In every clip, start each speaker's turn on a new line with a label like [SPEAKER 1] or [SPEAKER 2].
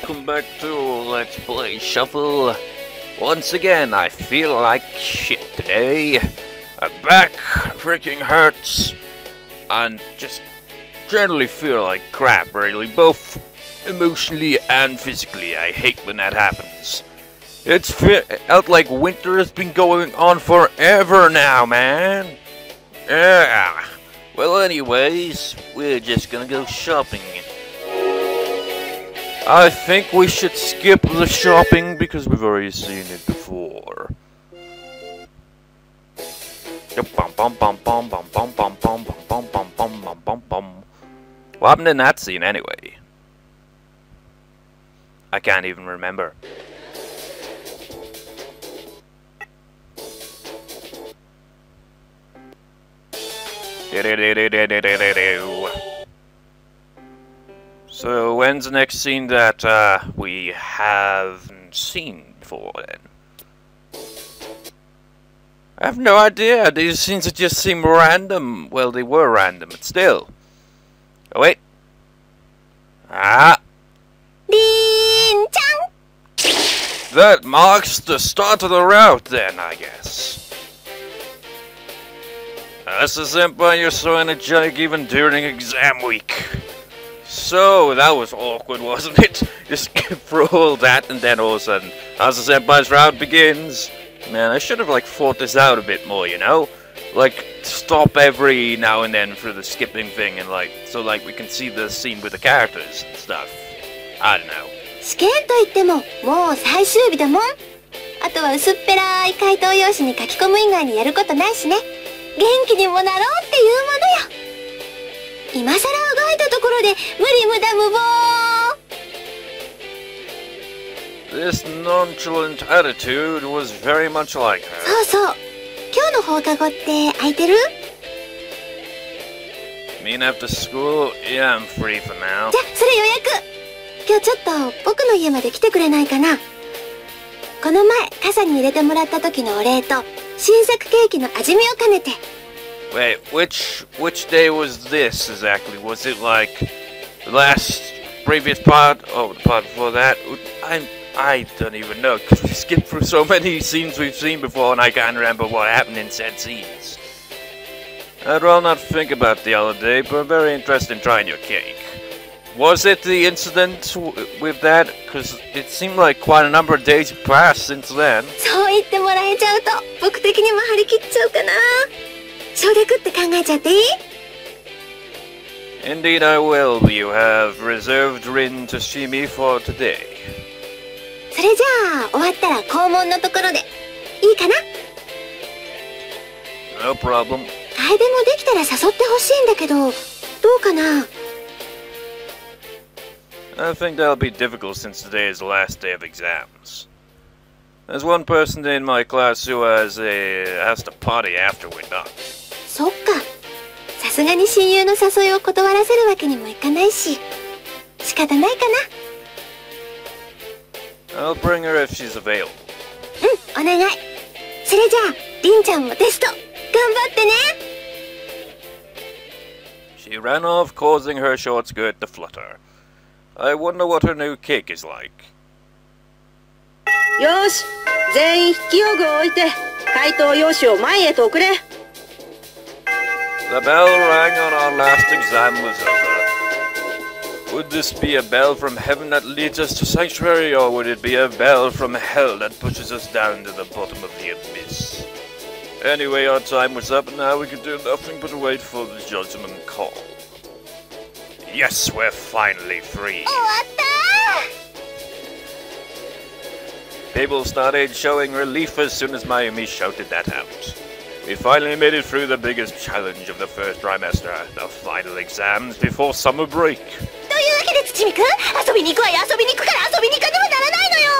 [SPEAKER 1] welcome back to Let's Play Shuffle. Once again, I feel like shit today. My back freaking hurts, and just generally feel like crap, really, both emotionally and physically. I hate when that happens. It's felt like winter has been going on forever now, man. Yeah. Well, anyways, we're just gonna go shopping. I think we should skip the shopping because we've already seen it before. What happened in that scene anyway? I can't even remember. So when's the next scene that uh, we haven't seen before then? I have no idea. These scenes just seem random. Well, they were random, but still. Oh wait. Ah. That marks the start of the route then, I guess. That's the senpai, you're so energetic even during exam week. So, that was awkward, wasn't it? Just for all that, and then all of a sudden, Asa Senpai's round begins. Man, I should have, like, fought this out a bit more, you know? Like, stop every now and then for the skipping thing, and like, so like we can see the scene with the characters and stuff. I don't know.
[SPEAKER 2] 試験といっても、もう最終日だもん。あとは薄っぺらい回答用紙に書き込む以外にやることないしね。元気にもなろうっていうものよ。今さらあがいたところで無理無駄無謀
[SPEAKER 1] This nonchalant attitude was very much like her.
[SPEAKER 2] そうそう今日の放課後って空いてる
[SPEAKER 1] ？Mean after school? Yeah, I'm free for now.
[SPEAKER 2] じゃ、それ予約今日ちょっと僕の家まで来てくれないかな？この前傘に入れてもらった時のお礼と新作ケーキの味見を兼ねて
[SPEAKER 1] Wait, which which day was this exactly? Was it like the last previous part? Oh, the part before that? I I don't even know because we skipped through so many scenes we've seen before, and I can't remember what happened in said scenes. I'd rather not think about the other day, but I'm very interested in trying your cake. Was it the incident with that? Because it seemed like quite a number of days passed since then.
[SPEAKER 2] そう言ってもらえちゃうと僕的にも張り切っちゃうかな。 承諾って考えちゃっていい
[SPEAKER 1] Indeed I will. You have reserved Rin Toshimi for today.
[SPEAKER 2] それじゃあ終わったら校門のところでいいかな
[SPEAKER 1] No problem.
[SPEAKER 2] 楓もできたら誘ってほしいんだけどどうかな
[SPEAKER 1] I think that'll be difficult since today is the last day of exams. There's one person in my class who has a has to party after we're done.
[SPEAKER 2] そっかさすがに親友の誘いを断らせるわけにもいかないし仕方ないか
[SPEAKER 1] I'll bring her if she's available.
[SPEAKER 2] なうんお願いそれじゃありんちゃんもテスト頑張ってね
[SPEAKER 1] She ran off, causing her short skirt to flutter. I wonder what her new cake is like.
[SPEAKER 3] よし全員引き用具を置いて回答用紙を前へと送れ
[SPEAKER 1] The bell rang on our last exam was over. Would this be a bell from heaven that leads us to sanctuary, or would it be a bell from hell that pushes us down to the bottom of the abyss? Anyway, our time was up, and now we could do nothing but wait for the judgment call. Yes, we're finally free.
[SPEAKER 2] Oh,
[SPEAKER 1] People started showing relief as soon as Mayumi shouted that out. We finally made it through the biggest challenge of the first trimester, the final exams before summer break.
[SPEAKER 2] というわけで土見くん遊びに行くわよ遊びに行くから遊びに行かねばならないのよ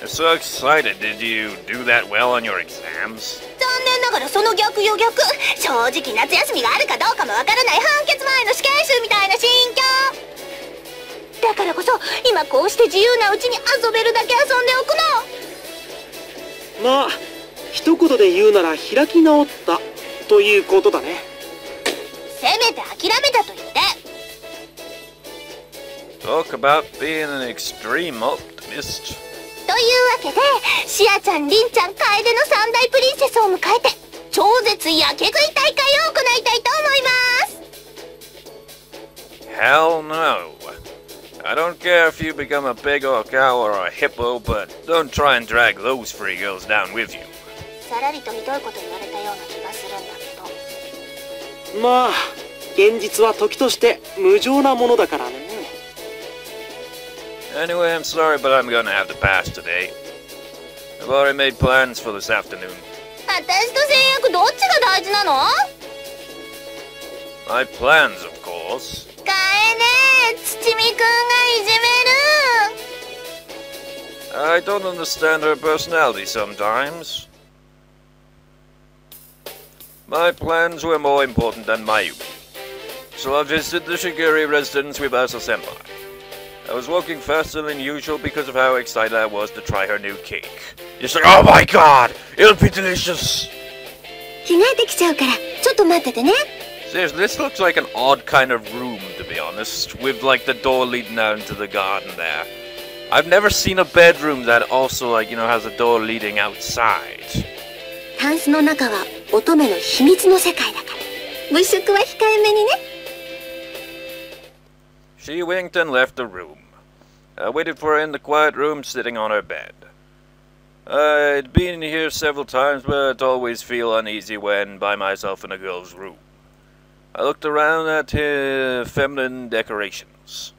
[SPEAKER 1] You're so excited. Did you do that well on your exams?
[SPEAKER 2] 残念ながらその逆よ逆正直夏休みがあるかどうかもわからない判決前の試験集みたいな心境だからこそ今こうして自由なうちに遊べるだけ遊んでおくの
[SPEAKER 4] まあ一言で言うなら開き直ったということだね
[SPEAKER 2] せめて諦めたと言って
[SPEAKER 1] Talk about being an extreme optimist.
[SPEAKER 2] というわけでシアちゃんリンちゃん楓の三大プリンセスを迎えて超絶やけ食い大会を行いたいと思います
[SPEAKER 1] Hell no. I don't care if you become a pig or a cow or a hippo, but don't try and drag those three girls down with you.
[SPEAKER 2] さらりとひどいこと言われたような気がするんだけど
[SPEAKER 4] まあ現実は時として無情なものだからね
[SPEAKER 1] Anyway, I'm sorry, but I'm gonna have to pass today. I've already made plans for this afternoon.
[SPEAKER 2] 私と制約どっちが大事なの
[SPEAKER 1] My plans, of course.
[SPEAKER 2] カエね土見くんがいじめる
[SPEAKER 1] I don't understand her personality sometimes. My plans were more important than my Mayu. So I visited the Shigure residence with Asa Senpai. I was walking faster than usual because of how excited I was to try her new cake. You say, oh my god! It'll be delicious! Seriously, this looks like an odd kind of room, to be honest, with like the door leading out into the garden there. I've never seen a bedroom that also, like, you know, has a door leading outside.
[SPEAKER 2] 乙女の秘密の世界だから物色は控えめにね
[SPEAKER 1] She winked and left the room. I waited for her in the quiet room, sitting on her bed. I'd been here several times, but always feel uneasy when by myself in a girl's room. I looked around at her feminine decorations.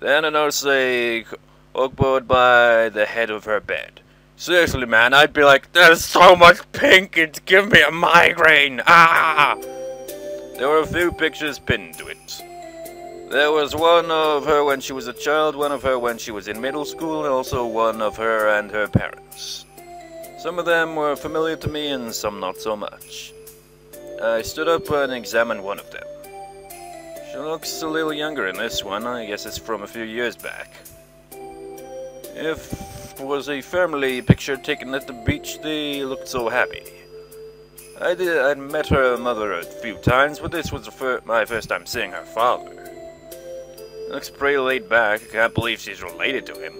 [SPEAKER 1] Then I noticed a oakboard by the head of her bed. Seriously, man, I'd be like, there's so much pink, it's giving me a migraine. Ah! There were a few pictures pinned to it. There was one of her when she was a child, one of her when she was in middle school, and also one of her and her parents. Some of them were familiar to me and some not so much. I stood up and examined one of them. She looks a little younger in this one, I guess it's from a few years back. If was a family picture taken at the beach, they looked so happy. I did, I'd met her mother a few times, but this was fir- my first time seeing her father. Looks pretty laid back. I can't believe she's related to him.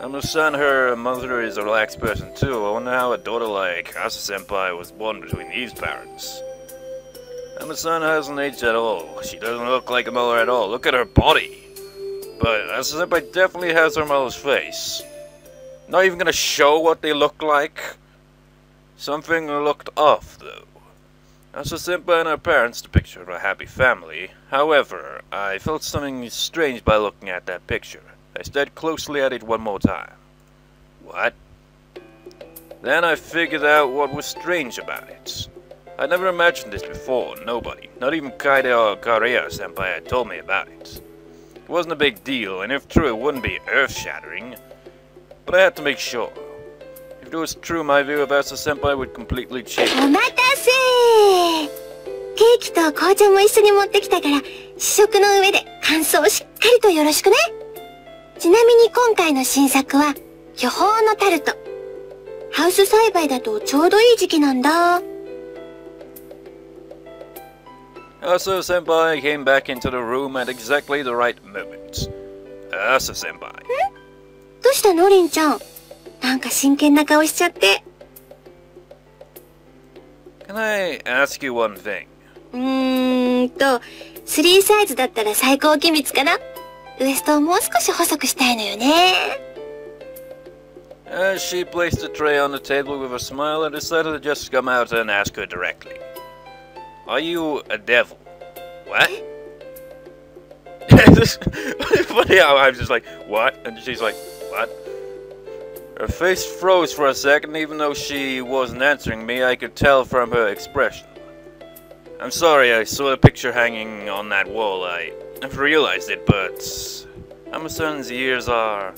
[SPEAKER 1] I'm a son, her mother is a relaxed person too. I wonder how a daughter like Asa Senpai was born between these parents. My son hasn't aged at all. She doesn't look like a mother at all. Look at her body. But Asa Senpai definitely has her mother's face. Not even gonna show what they look like. Something looked off though. Asa Senpai and her parents the picture of a happy family. However, I felt something strange by looking at that picture. I stared closely at it one more time. What? Then I figured out what was strange about it. I'd never imagined this before, nobody, not even Kaede or Kareha senpai had told me about it. It wasn't a big deal, and if true, it wouldn't be earth-shattering. But I had to make sure. If it was true, my view of Asa senpai would completely change.
[SPEAKER 2] お待たせケーキと紅茶も一緒に持ってきたから試食の上で感想をしっかりとよろしくねちなみに今回の新作は巨峰のタルトハウス栽培だとちょうどいい時期なんだ
[SPEAKER 1] Uh, Asa-senpai came back into the room at exactly the right moment. Uh, Asa-senpai.
[SPEAKER 2] どうしたのリンちゃんなんか真剣な顔しちゃって
[SPEAKER 1] Can I ask you one thing?
[SPEAKER 2] うーんと3サイズだったら最高機密かなウエストをもう少し細くしたいのよね
[SPEAKER 1] As she placed the tray on the table with a smile, I decided to just come out and ask her directly. Are you a devil? What? It's funny how I'm just like, what? And she's like, what? Her face froze for a second, even though she wasn't answering me, I could tell from her expression. I'm sorry, I saw the picture hanging on that wall. I never realized it, but Amazon's ears are.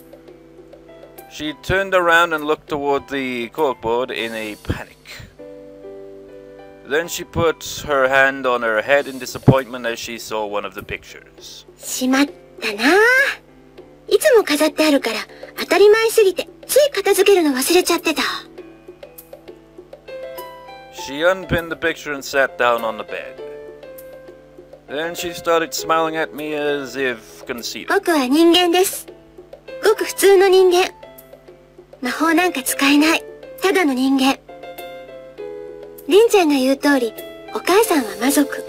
[SPEAKER 1] She turned around and looked toward the corkboard in a panic. Then she put her hand on her head in disappointment as she saw one of the pictures.
[SPEAKER 2] しまったなあいつも飾ってあるから当たり前すぎてつい片付けるの忘れちゃってた
[SPEAKER 1] She unpinned the picture and sat down on the bed. Then she started smiling at me as if conceited.
[SPEAKER 2] 僕は人間です。ごく普通の人間。魔法なんか使えない。ただの人間。 りんちゃんが言う通り、お母さんは魔族。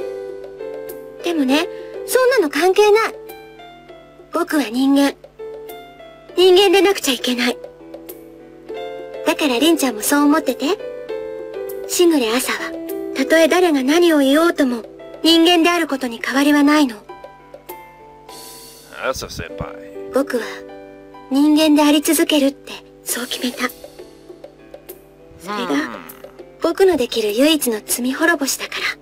[SPEAKER 2] でもね、そんなの関係ない。僕は人間。人間でなくちゃいけない。だからりんちゃんもそう思ってて。しぐれ朝は、たとえ誰が何を言おうとも、人間であることに変わりはないの。
[SPEAKER 1] Asa senpai.
[SPEAKER 2] 僕は人間であり続けるってそう決めた。それが
[SPEAKER 1] Hmm.
[SPEAKER 2] 僕のできる唯一の罪滅ぼしだから。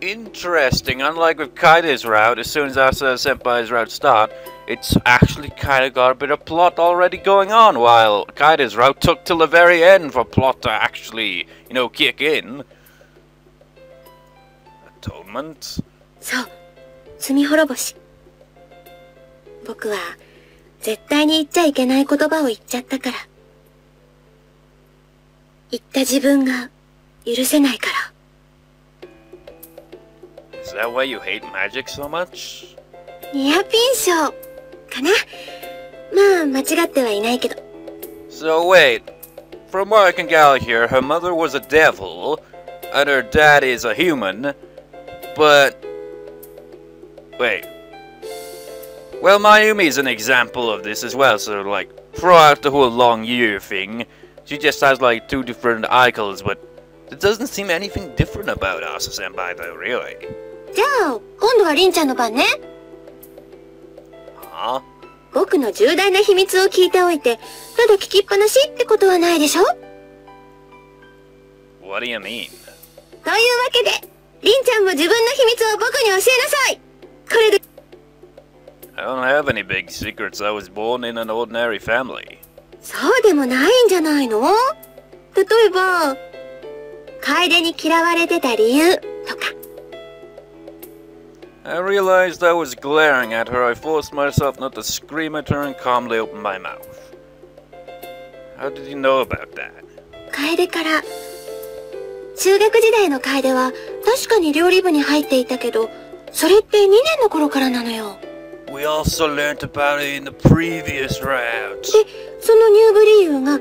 [SPEAKER 1] Interesting. Unlike with Kaide's route, as soon as Asa senpai's route start, it's actually kinda got a bit of plot already going on, while Kaide's route took till the very end for plot to actually, you know, kick in. Atonement?
[SPEAKER 2] そう。罪滅ぼし。僕は絶対に言っちゃいけない言葉を言っちゃったから。言った自分が許せないから。
[SPEAKER 1] Is that why you hate magic so much?
[SPEAKER 2] ニアピン賞かなまあ間違ってはいないけど。
[SPEAKER 1] So wait, from what I can gather here, her mother was a devil, and her dad is a human, but wait. Well, Mayumi's an example of this as well. So like, throughout the whole long year thing, she just has like two different icons, but there doesn't seem anything different about Asa Senpai though, really.
[SPEAKER 2] じゃあ、今度はりんちゃんの番ね。
[SPEAKER 1] Huh?
[SPEAKER 2] 僕の重大な秘密を聞いておいて、ただ聞きっぱなしってことはないでしょというわ
[SPEAKER 1] What do you mean?
[SPEAKER 2] けで、りんちゃんも自分の秘密を僕に教えなさいこれで、
[SPEAKER 1] I don't have any big secrets. I was born in an ordinary family.
[SPEAKER 2] そうでもないんじゃないの例えば、楓に嫌われてた理由とか。
[SPEAKER 1] I realized I was glaring at her. I forced myself not to scream at her and calmly opened my mouth. How did you know about that?
[SPEAKER 2] 楓から、中学時代の楓は確かに料理部に入っていたけど、それって2年の頃からなのよ。
[SPEAKER 1] We also learnt about it in the previous round.
[SPEAKER 2] で、その入部理由が、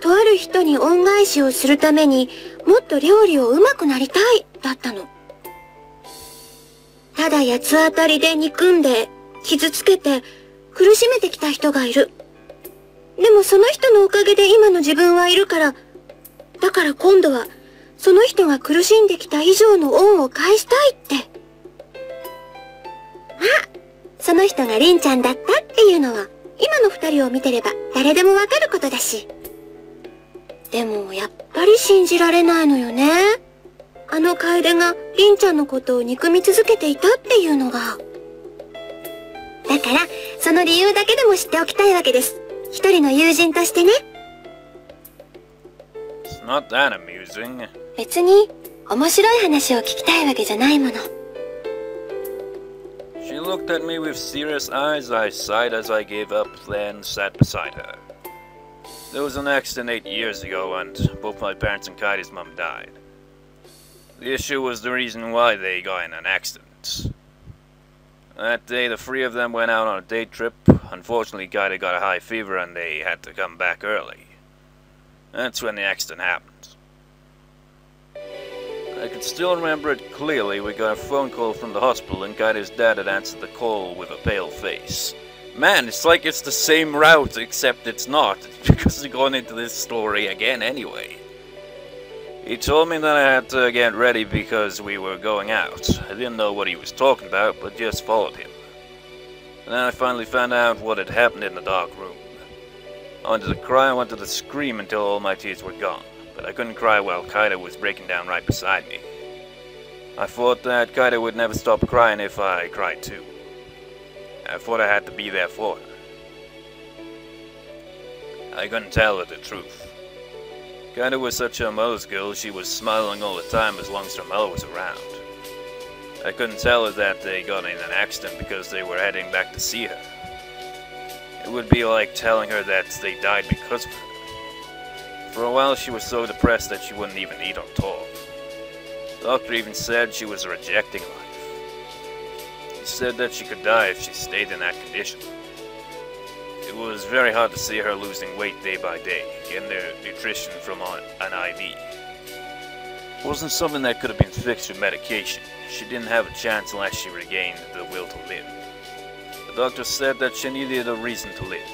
[SPEAKER 2] とある人に恩返しをするためにもっと料理を上手くなりたい、だったの。ただ八つ当たりで憎んで、傷つけて、苦しめてきた人がいる。でもその人のおかげで今の自分はいるから、だから今度は、その人が苦しんできた以上の恩を返したいって。あ、その人がリンちゃんだったっていうのは、今の二人を見てれば誰でもわかることだし。でも、やっぱり信じられないのよね。あの楓がリンちゃんのことを憎み続けていたっていうのが。だから、その理由だけでも知っておきたいわけです。一人の友人としてね。別に、面白い話を聞きたいわけじゃないもの。
[SPEAKER 1] She looked at me with serious eyes. I sighed as I gave up, then sat beside her. There was an accident eight years ago, and both my parents and Kaede's mom died. The issue was the reason why they got in an accident. That day, the three of them went out on a day trip. Unfortunately, Kaede got a high fever and they had to come back early. That's when the accident happened. I can still remember it clearly. We got a phone call from the hospital, and Kaede's dad had answered the call with a pale face. Man, it's like it's the same route, except it's not, because we're going into this story again anyway. He told me that I had to get ready because we were going out. I didn't know what he was talking about, but just followed him. And then I finally found out what had happened in the dark room. I wanted to cry, I wanted to scream until all my tears were gone, but I couldn't cry while Kaede was breaking down right beside me. I thought that Kaede would never stop crying if I cried too. I thought I had to be there for her. I couldn't tell her the truth. Kaede was such a mother's girl, she was smiling all the time as long as her mother was around. I couldn't tell her that they got in an accident because they were heading back to see her. It would be like telling her that they died because of her. For a while, she was so depressed that she wouldn't even eat or talk. The doctor even said she was rejecting life. He said that she could die if she stayed in that condition. It was very hard to see her losing weight day by day, getting the nutrition from an IV. It wasn't something that could have been fixed with medication. She didn't have a chance unless she regained the will to live. The doctor said that she needed a reason to live.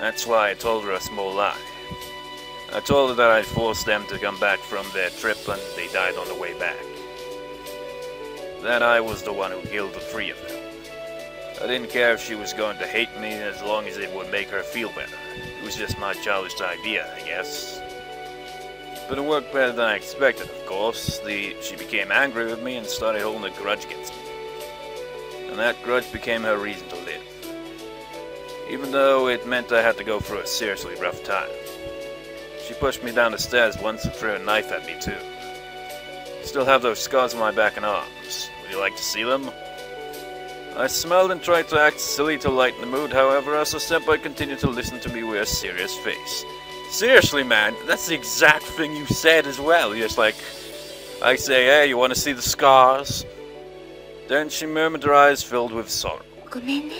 [SPEAKER 1] That's why I told her a small lie. I told her that I'd forced them to come back from their trip and they died on the way back. That I was the one who killed the three of them. I didn't care if she was going to hate me as long as it would make her feel better. It was just my childish idea, I guess. But it worked better than I expected, of course. The, she became angry with me and started holding a grudge against me. And that grudge became her reason to live. Even though it meant I had to go through a seriously rough time. She pushed me down the stairs once and threw a knife at me, too. Still have those scars on my back and arms. Would you like to see them? I smiled and tried to act silly to lighten the mood, however, Asa senpai continued to listen to me with a serious face. Seriously, man, that's the exact thing you said as well. Just like, I say, hey, you want to see the scars? Then she murmured, her eyes filled with sorrow.
[SPEAKER 2] ごめんね。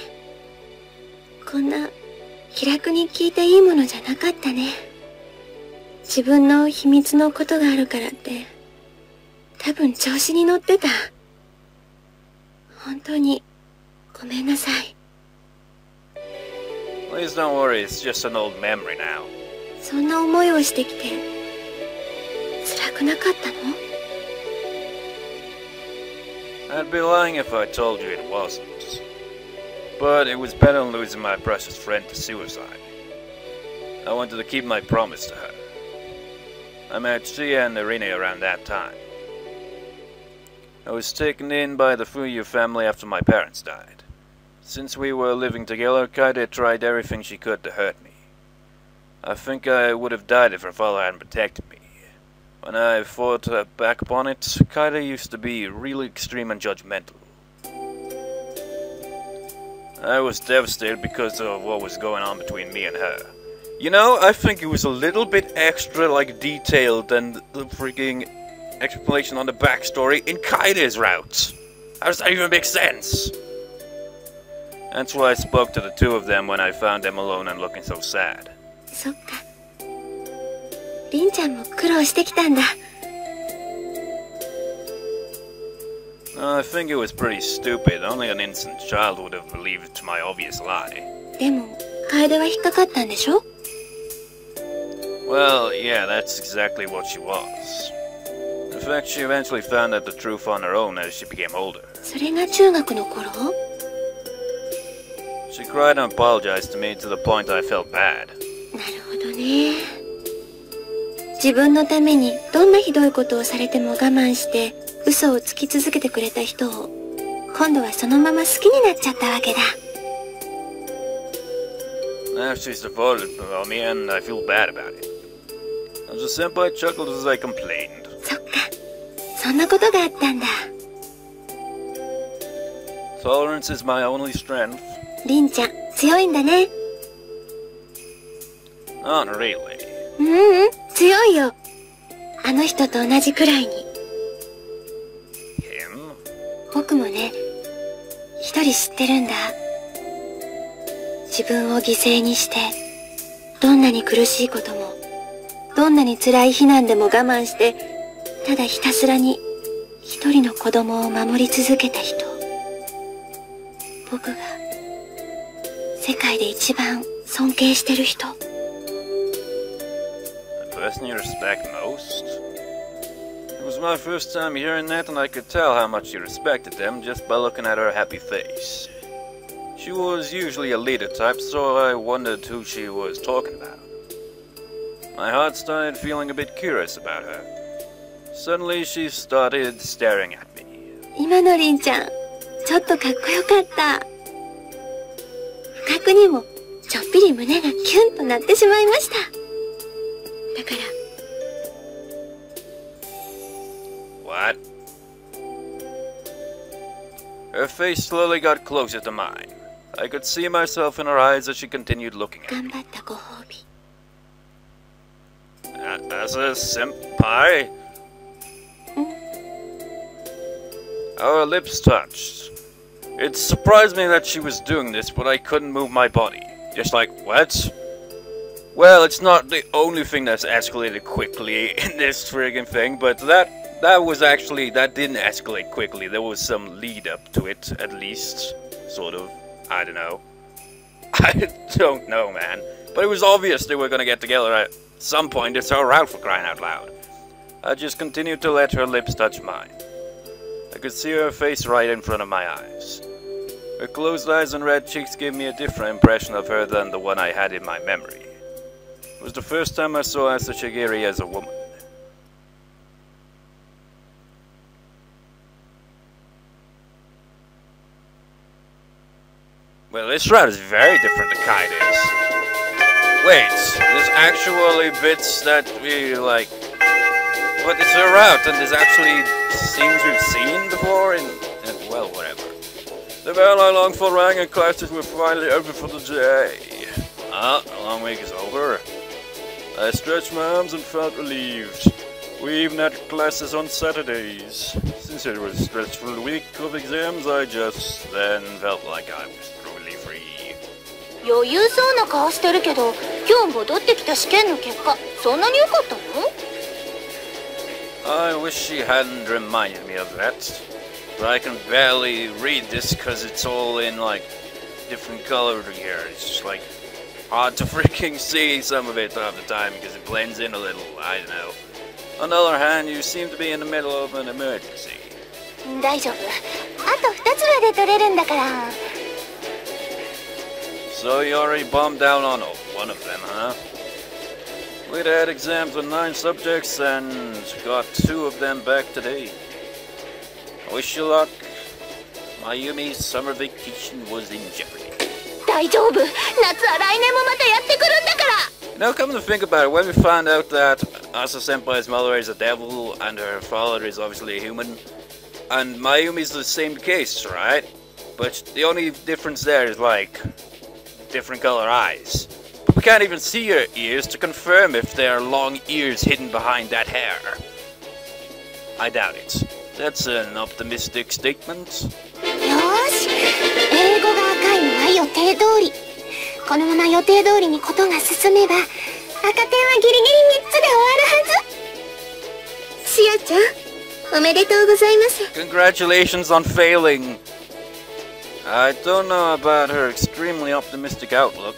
[SPEAKER 2] こんな気楽に聞いていいものじゃなかったね。自分の秘密のことがあるからって、多分調子に乗ってた。本当にごめんなさい。
[SPEAKER 1] Please don't worry, it's just an old memory now.
[SPEAKER 2] そんな思いをしてきて、辛くなかったの
[SPEAKER 1] I'd be lying if I told you it wasn't. But it was better than losing my precious friend to suicide. I wanted to keep my promise to her. I met Shia and Nerine around that time. I was taken in by the Fuyou family after my parents died. Since we were living together, Kaede tried everything she could to hurt me. I think I would have died if her father hadn't protected me. When I thought uh, back upon it, Kaede used to be really extreme and judgmental. I was devastated because of what was going on between me and her. You know, I think it was a little bit extra, like, detailed than the freaking explanation on the backstory in Kaede's route. How does that even make sense? That's why I spoke to the two of them when I found them alone and looking so sad.
[SPEAKER 2] そっか。リンちゃんも苦労してきたんだ。
[SPEAKER 1] Uh, I think it was pretty stupid. Only an innocent child would have believed my obvious lie.
[SPEAKER 2] でも、楓は引っかかったんでしょ
[SPEAKER 1] Well, yeah, that's exactly what she was. In fact, she eventually found out the truth on her own as she became older.
[SPEAKER 2] それが中学の頃
[SPEAKER 1] She cried and apologized to me to the point I felt bad.
[SPEAKER 2] なるほどね。自分のためにどんなひどいことをされても我慢して嘘をつき続けてくれた人を今度はそのまま好きになっちゃったわけだ。
[SPEAKER 1] Now she's devoted to me and I feel bad about it. A senpai chuckled as I complained.
[SPEAKER 2] そっか。そんなことがあったんだ。
[SPEAKER 1] Tolerance is my only strength.
[SPEAKER 2] りんちゃん、強いんだね。
[SPEAKER 1] Not really.
[SPEAKER 2] ううん、強いよ。あの人と同じくらいに。
[SPEAKER 1] Him?
[SPEAKER 2] 僕もね、一人知ってるんだ。自分を犠牲にして、どんなに苦しいことも、どんなに辛い避難でも我慢して、ただひたすらに一人の子供を守り続けた人。僕が世界で一番尊敬してる人。
[SPEAKER 1] The person you respect most? It was my first time hearing that, and I could tell how much you respected them just by looking at her happy face. She was usually a leader type, so I wondered who she was talking about. My heart started feeling a bit curious about her. Suddenly, she started staring at me.
[SPEAKER 2] 今のりんちゃん、ちょっとかっこよかった。不覚にも、ちょっぴり胸がキュンとなってしまいました。だから、
[SPEAKER 1] What? Her face slowly got closer to mine. I could see myself in her eyes as she continued looking at
[SPEAKER 2] 頑張ったご褒美。
[SPEAKER 1] Asa senpai? Our lips touched. It surprised me that she was doing this, but I couldn't move my body. Just like, what? Well, it's not the only thing that's escalated quickly in this friggin' thing, but that that was actually that didn't escalate quickly. There was some lead up to it, at least, sort of. I don't know. I don't know, man. But it was obvious they were gonna get together at some point. It's her out for crying out loud. I just continued to let her lips touch mine. I could see her face right in front of my eyes. Her closed eyes and red cheeks gave me a different impression of her than the one I had in my memory. It was the first time I saw Asa Shigure as a woman. Well, this route is very different to Kaede's. Wait, there's actually bits that we, like... But it's a route, and there's actually scenes we've seen before, and, well, whatever. The bell I longed for rang and classes were finally over for the day. Ah, the long week is over. I stretched my arms and felt relieved. We even had classes on Saturdays. Since it was a stressful week of exams, I just then felt like I was.
[SPEAKER 2] 余裕そうな顔してるけど今日戻ってきた試験の結果そんなに良かったの
[SPEAKER 1] I wish she hadn't reminded me of that. But I can barely read this because it's all in like different color here. It's just like hard to freaking see some of it half the time because it blends in a little. I don't know. On the other hand, you seem to be in the middle of an emergency.
[SPEAKER 2] 大丈夫あと2つまで取れるんだから
[SPEAKER 1] So you already bombed out on one of them, huh? We had exams on nine subjects and got two of them back today. I wish you luck. Mayumi's summer vacation was in jeopardy. Now come to think about it, when we find out that Asa-senpai's mother is a devil and her father is obviously a human, and Mayumi's the same case, right? But the only difference there is like, different color eyes. But we can't even see her ears to confirm if there are long ears hidden behind that hair. I doubt it. That's an optimistic statement.
[SPEAKER 2] よーし英語が赤いのは予定通りこのまま予定通りにことが進めば赤点はギリギリ3つで終わるはずしおちゃんおめでとうございます
[SPEAKER 1] Congratulations on failing. I don't know about her extremely optimistic outlook,